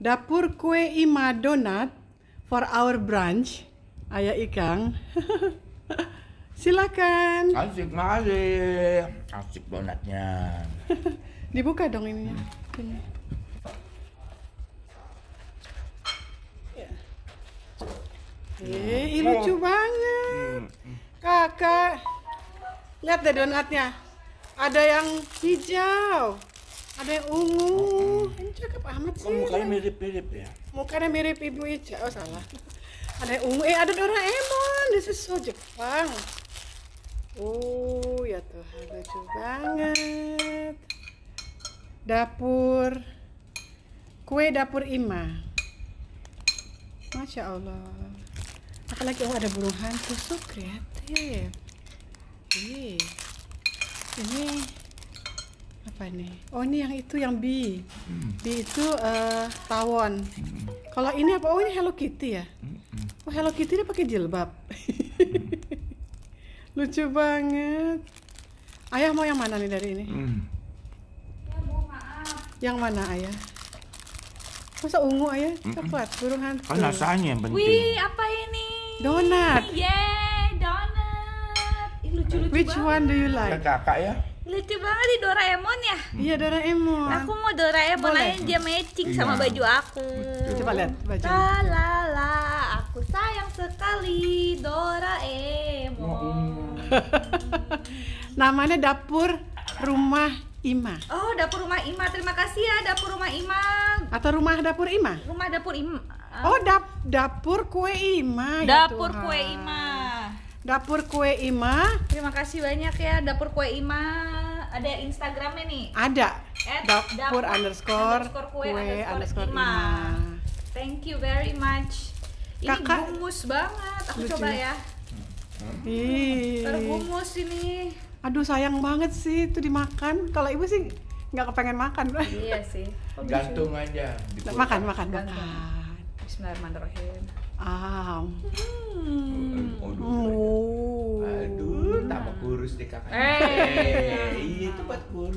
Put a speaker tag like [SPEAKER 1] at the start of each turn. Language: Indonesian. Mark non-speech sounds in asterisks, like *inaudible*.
[SPEAKER 1] Dapur kue Ima Donat for our brunch. Ayah Ikang. *laughs* Silakan.
[SPEAKER 2] Asik makasih. Asik donatnya. *laughs*
[SPEAKER 1] Dibuka dong ininya. Ini. Ya. Eh, ih, lucu banget. Kakak, lihat deh donatnya. Ada yang hijau, ada yang ungu. Ini cakep amat sih.
[SPEAKER 2] mukanya mirip-mirip ya?
[SPEAKER 1] Mukanya mirip ibu Ica. Oh salah. Ada ungu. Eh ada Doraemon. This is so Jepang. Oh ya Tuhan lucu banget. Dapur kue dapur Ima. Masya Allah. Apalagi oh ada burung hantu so kreatif. Ih. Ini apa nih? Oh ini yang itu yang B. B itu eh, tawon. Kalau ini apa? Oh ini Hello Kitty ya? Oh Hello Kitty dia pakai jilbab. *laughs* Lucu banget. Ayah mau yang mana nih dari ini?
[SPEAKER 2] Hmm.
[SPEAKER 1] Yang mana ayah? Masa ungu ayah? Coklat, burung hantu.
[SPEAKER 2] Kan rasanya yang penting.
[SPEAKER 3] Wih, apa ini?
[SPEAKER 1] Donat.
[SPEAKER 3] Yeay, donat. Ih, lucu-lucu
[SPEAKER 1] Which
[SPEAKER 3] banget.
[SPEAKER 1] one do you
[SPEAKER 2] Ya
[SPEAKER 1] like?
[SPEAKER 2] kakak ya.
[SPEAKER 3] Lucu banget di Doraemon ya.
[SPEAKER 1] Iya Doraemon.
[SPEAKER 3] Aku mau Doraemon
[SPEAKER 1] Boleh.
[SPEAKER 3] aja dia matching
[SPEAKER 2] Iya.
[SPEAKER 3] sama baju aku.
[SPEAKER 1] Coba lihat baju.
[SPEAKER 3] La la la, aku sayang sekali Doraemon. *laughs*
[SPEAKER 1] Namanya dapur rumah Ima
[SPEAKER 3] Oh, dapur rumah Ima. Terima kasih ya dapur rumah Ima.
[SPEAKER 1] atau rumah dapur Ima?
[SPEAKER 3] Rumah dapur Ima.
[SPEAKER 1] Oh dap dapur kue Ima. ya
[SPEAKER 3] dapur
[SPEAKER 1] Tuhan.
[SPEAKER 3] kue Ima.
[SPEAKER 1] Dapur kue Ima
[SPEAKER 3] Terima kasih banyak ya dapur kue Ima. Ada Instagramnya nih.
[SPEAKER 1] ada
[SPEAKER 3] At
[SPEAKER 1] dapur underscore kue underscore Ima.
[SPEAKER 3] Thank you very much. Ini
[SPEAKER 1] Kakak-
[SPEAKER 3] gumus banget. Aku
[SPEAKER 1] Lucu.
[SPEAKER 3] coba ya.
[SPEAKER 1] Ih.
[SPEAKER 3] Tergumus ini.
[SPEAKER 1] Aduh sayang banget sih itu dimakan. Kalau ibu sih nggak kepengen makan.
[SPEAKER 3] Iya sih.
[SPEAKER 2] Gantung aja.
[SPEAKER 1] makan makan
[SPEAKER 3] Gantung.
[SPEAKER 1] makan.
[SPEAKER 3] Bismillahirrahmanirrahim.
[SPEAKER 1] Ah.
[SPEAKER 3] Hmm.
[SPEAKER 2] Aduh.
[SPEAKER 1] Oh.
[SPEAKER 2] Aduh, tambah kurus deh kakak.
[SPEAKER 3] Eh.
[SPEAKER 2] Iya, itu buat kurus.